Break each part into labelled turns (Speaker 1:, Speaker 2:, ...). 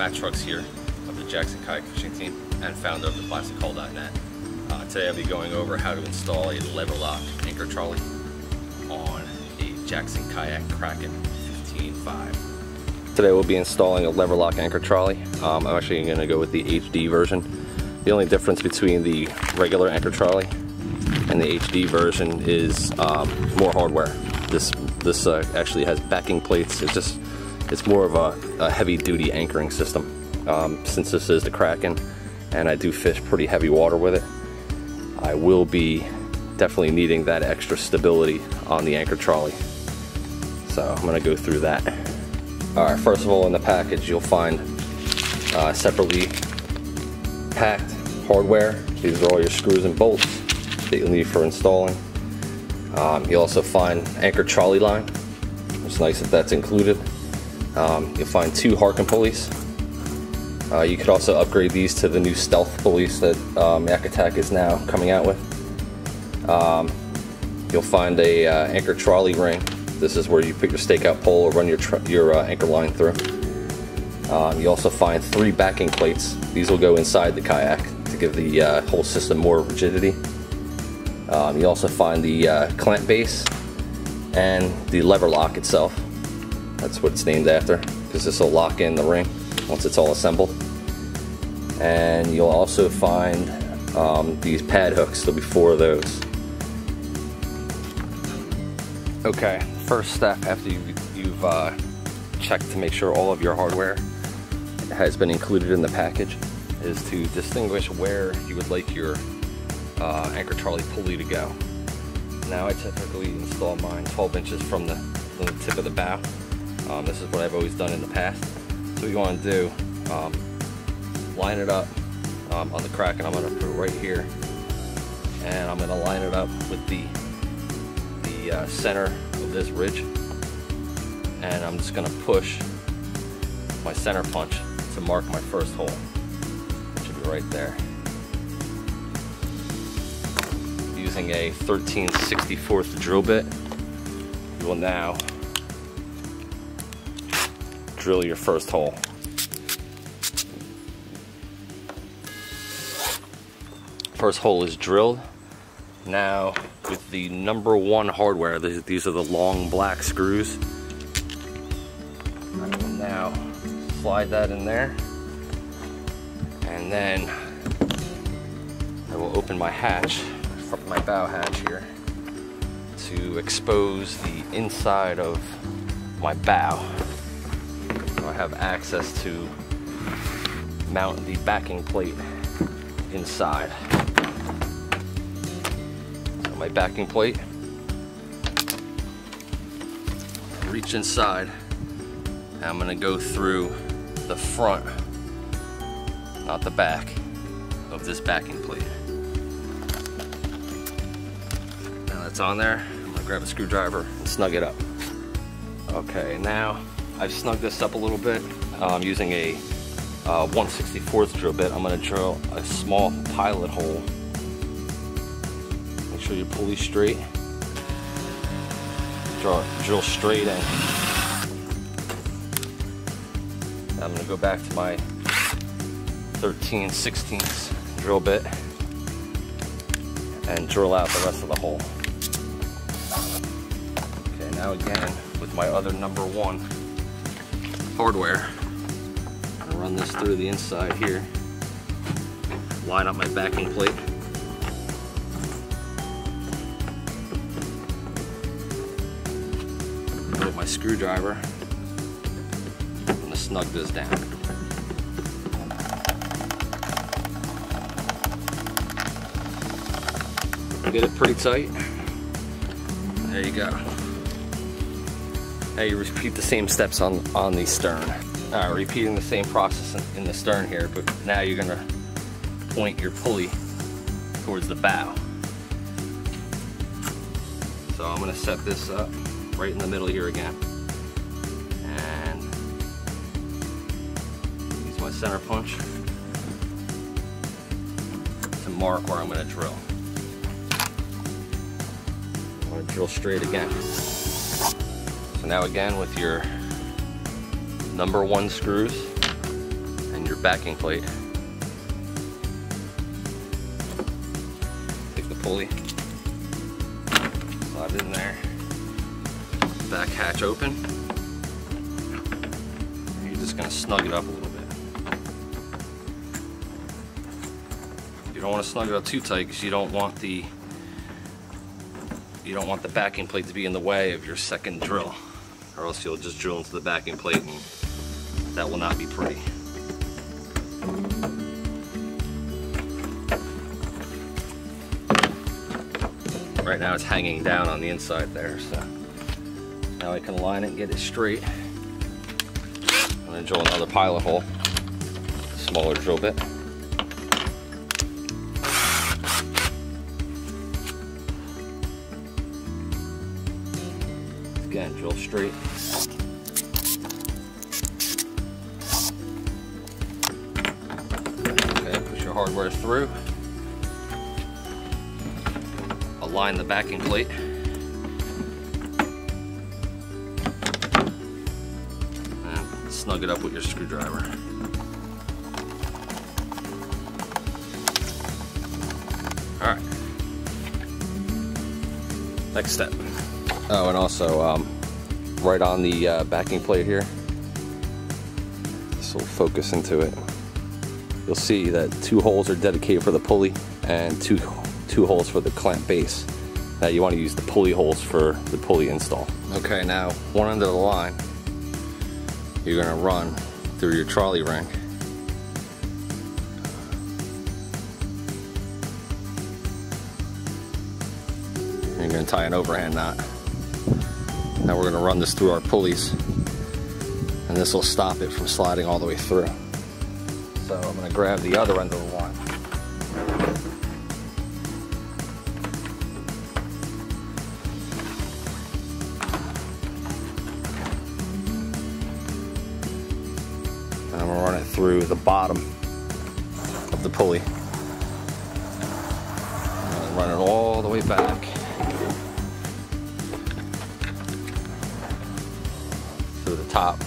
Speaker 1: Matt Trucks here of the Jackson Kayak Fishing Team and founder of theplastichull.net. Uh, today I'll be going over how to install a LeverLoc anchor trolley on a Jackson Kayak Kraken 15.5. Today we'll be installing a LeverLoc anchor trolley. Um, I'm actually going to go with the HD version. The only difference between the regular anchor trolley and the HD version is um, more hardware. This this uh, actually has backing plates. It's just it's more of a, a heavy duty anchoring system. Um, since this is the Kraken and I do fish pretty heavy water with it, I will be definitely needing that extra stability on the anchor trolley. So I'm gonna go through that. All right, first of all in the package you'll find uh, separately packed hardware. These are all your screws and bolts that you'll need for installing. Um, you'll also find anchor trolley line. It's nice that that's included. Um, you'll find two Harken pulleys. Uh, you could also upgrade these to the new stealth pulleys that um, YakAttack is now coming out with. Um, you'll find a uh, anchor trolley ring. This is where you put your stakeout pole or run your, your uh, anchor line through. Um, you also find three backing plates. These will go inside the kayak to give the uh, whole system more rigidity. Um, you also find the uh, clamp base and the LeverLoc itself. That's what it's named after because this will lock in the ring once it's all assembled. And you'll also find um, these pad hooks. There'll be four of those. Okay, first step after you've, you've uh, checked to make sure all of your hardware has been included in the package is to distinguish where you would like your uh, anchor trolley pulley to go. Now I typically install mine 12 inches from the, from the tip of the bow. Um, this is what I've always done in the past. So what you want to do, um, line it up um, on the crack and I'm going to put it right here. And I'm going to line it up with the, the uh, center of this ridge. And I'm just going to push my center punch to mark my first hole. It should be right there. Using a 13 64th drill bit, you will now drill your first hole. First hole is drilled. Now, with the number one hardware, these are the long black screws. I will now slide that in there. And then I will open my hatch, my bow hatch here, to expose the inside of my bow. Have access to mount the backing plate inside. So my backing plate, reach inside, I'm gonna go through the front, not the back, of this backing plate. Now that's on there, I'm gonna grab a screwdriver and snug it up. Okay, now I've snugged this up a little bit um, using a uh, 164th drill bit. I'm going to drill a small pilot hole. Make sure your pulley straight. Draw, drill straight in. I'm going to go back to my 13 16th drill bit and drill out the rest of the hole. Okay, now again with my other number one hardware. i run this through the inside here. Line up my backing plate. Put my screwdriver. I'm gonna snug this down. Get it pretty tight. There you go. Now you repeat the same steps on, on the stern. Uh, repeating the same process in, in the stern here, but now you're gonna point your pulley towards the bow. So I'm gonna set this up right in the middle here again. And use my center punch to mark where I'm gonna drill. I'm gonna drill straight again. So now again with your number one screws, and your backing plate. Take the pulley, slide it in there, back hatch open. You're just gonna snug it up a little bit. You don't want to snug it up too tight because you don't want the you don't want the backing plate to be in the way of your second drill or else you'll just drill into the backing plate and that will not be pretty. Right now it's hanging down on the inside there, so now I can line it and get it straight. I'm gonna drill another pilot hole, smaller drill bit. Again, drill straight. Okay, push your hardware through. Align the backing plate. And snug it up with your screwdriver. Alright. Next step. Oh, and also um, right on the uh, backing plate here, this will focus into it. You'll see that two holes are dedicated for the pulley and two, two holes for the clamp base. Now you want to use the pulley holes for the pulley install. Okay, now one end of the line, you're going to run through your trolley ring. You're going to tie an overhand knot. Now we're going to run this through our pulleys and this will stop it from sliding all the way through. So I'm going to grab the other end of the line. And I'm going to run it through the bottom of the pulley. And run it all the way back. Top.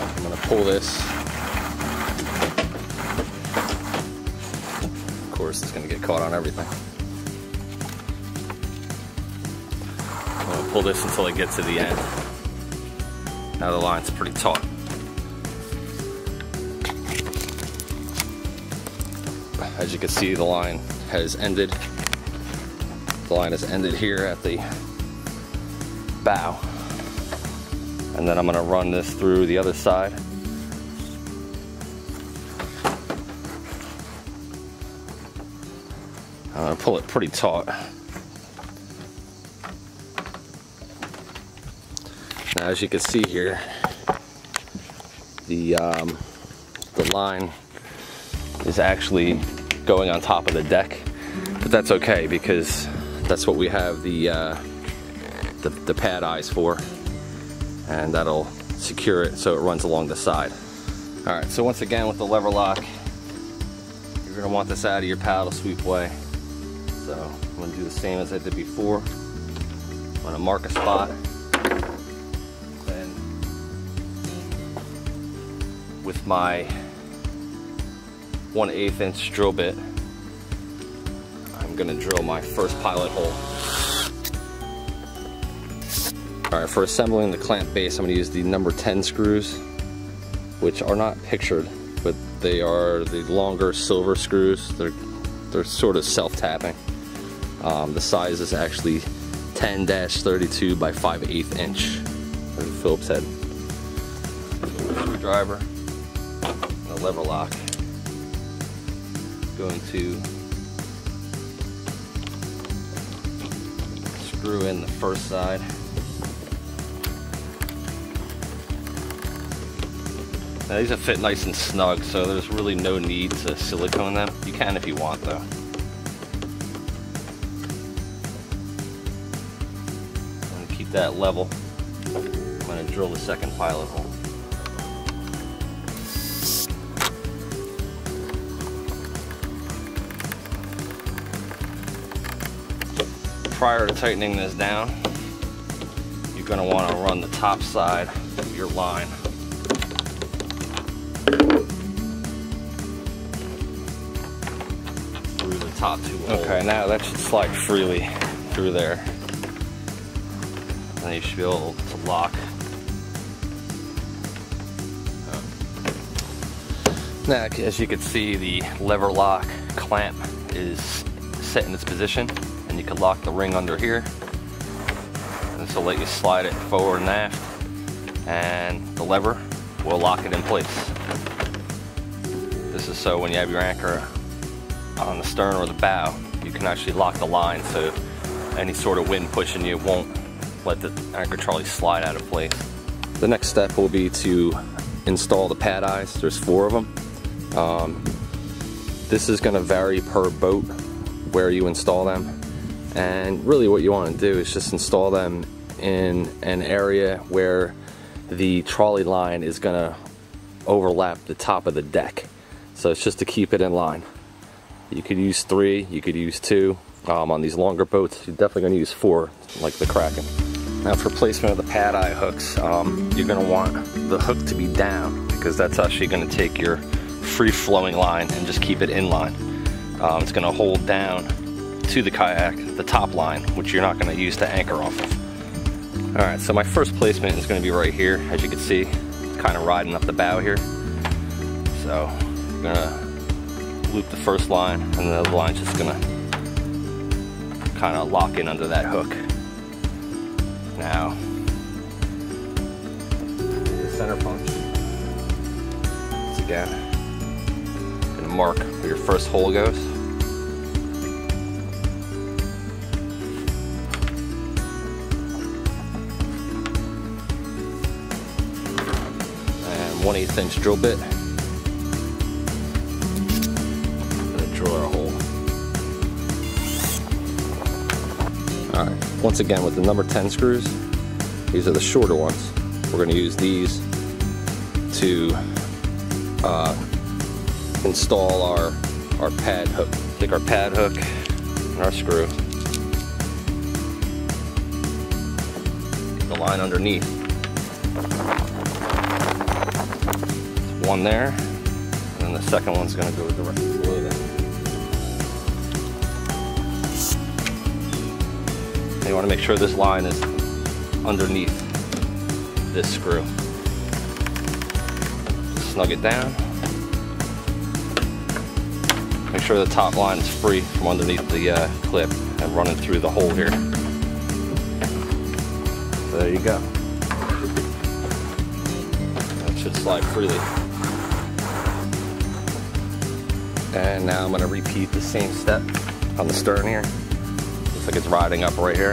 Speaker 1: I'm to pull this. Of course, it's going to get caught on everything. I'm to pull this until I get to the end. Now the line's pretty taut. As you can see, the line has ended. The line has ended here at the bow. And then I'm gonna run this through the other side. I'm gonna pull it pretty taut. Now as you can see here, the, um, the line is actually going on top of the deck. But that's okay because that's what we have the uh, the, the pad eyes for and that'll secure it so it runs along the side. Alright, so once again with the LeverLoc, you're to want this out of your paddle sweep way. So I'm to do the same as I did before. I'm to mark a spot. Then with my 1 8 inch drill bit, I'm to drill my first pilot hole. Alright, for assembling the clamp base, I'm going to use the number 10 screws, which are not pictured, but they are the longer silver screws. They're, they're sort of self-tapping. Um, the size is actually 10-32 by 5 8 inch, as Phillips head. Screwdriver, a LeverLoc. Going to screw in the first side. Now these fit nice and snug, so there's really no need to silicone them. You can if you want though. I'm gonna keep that level. I'm gonna drill the second pilot hole. Prior to tightening this down, you're gonna wanna run the top side of your line. Through the top two holes. Okay, now that should slide freely through there. And you should be able to lock. Now, as you can see, the LeverLoc clamp is set in its position and you can lock the ring under here. And this will let you slide it forward and aft and the lever will lock it in place. This is so when you have your anchor on the stern or the bow, you can actually lock the line so any sort of wind pushing you won't let the anchor trolley slide out of place. The next step will be to install the pad eyes. There's four of them. Um, this is going to vary per boat where you install them. And really what you want to do is just install them in an area where the trolley line is going to overlap the top of the deck. So it's just to keep it in line. You could use three, you could use two. Um, on these longer boats, you're definitely going to use four, like the Kraken. Now for placement of the pad eye hooks, um, you're going to want the hook to be down because that's actually going to take your free flowing line and just keep it in line. Um, it's going to hold down to the kayak the top line, which you're not going to use to anchor off of. All right, so my first placement is going to be right here, as you can see, kind of riding up the bow here. So To loop the first line, and the other line's just going to kind of lock in under that hook. Now, the center punch. Once again, gonna mark where your first hole goes. And 1 8 inch drill bit. Once again with the number 10 screws, these are the shorter ones. We're going to use these to uh, install our, our pad hook. Take our pad hook and our screw. The line underneath. One there, and then the second one's gonna go directly below that. You wanna make sure this line is underneath this screw. Snug it down. Make sure the top line is free from underneath the uh, clip and running through the hole here. There you go. That should slide freely. And now I'm going to repeat the same step on the stern here. Looks like it's riding up right here.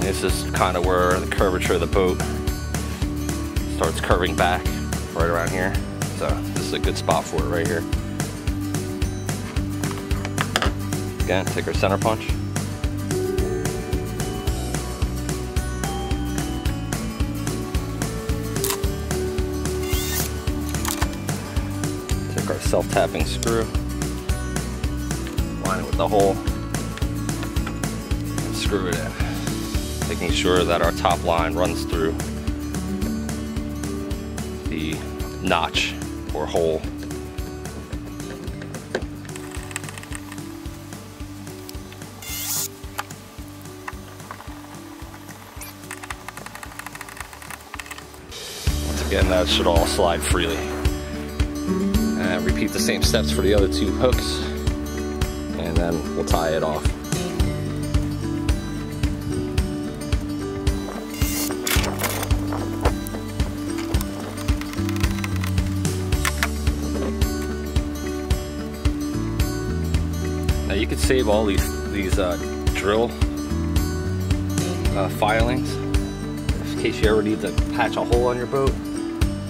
Speaker 1: This is kind of where the curvature of the boat starts curving back right around here. So this is a good spot for it right here. Again, take our center punch. Take our self-tapping screw, line it with the hole, screw it in. Making sure that our top line runs through the notch or hole Once Again, that should all slide freely. And repeat the same steps for the other two hooks, and then we'll tie it off. Can save all these these uh, drill uh, filings in case you ever need to patch a hole on your boat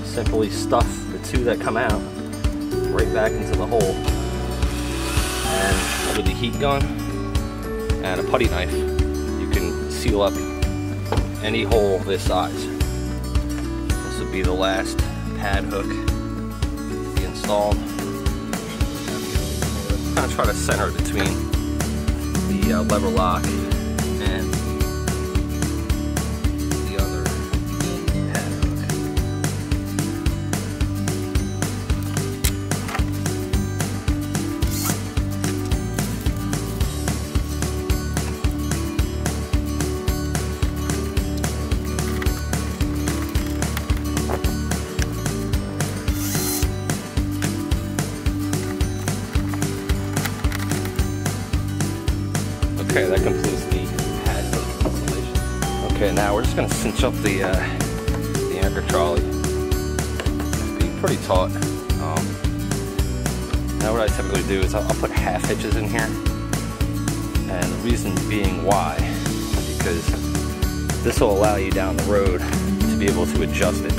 Speaker 1: simply stuff the two that come out right back into the hole. And with the heat gun and a putty knife, you can seal up any hole this size. This would be the last pad hook to be installed. Try to center between the uh, LeverLoc gonna cinch up the uh, the anchor trolley. Be pretty taut. Um, now what I typically do is I'll, I'll put half hitches in here, and the reason being why, because this will allow you down the road to be able to adjust it,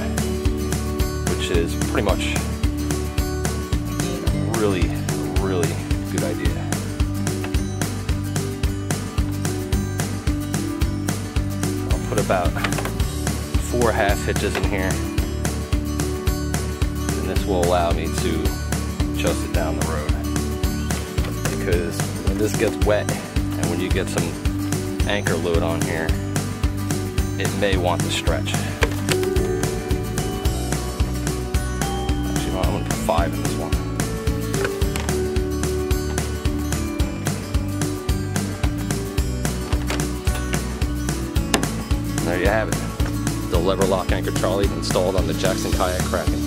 Speaker 1: which is pretty much really, really good idea. About four half hitches in here, and this will allow me to adjust it down the road. Because when this gets wet, and when you get some anchor load on here, it may want to stretch. Actually, I'm gonna put five in this one. Lever lock anchor trolley installed on the Jackson Kayak Kraken.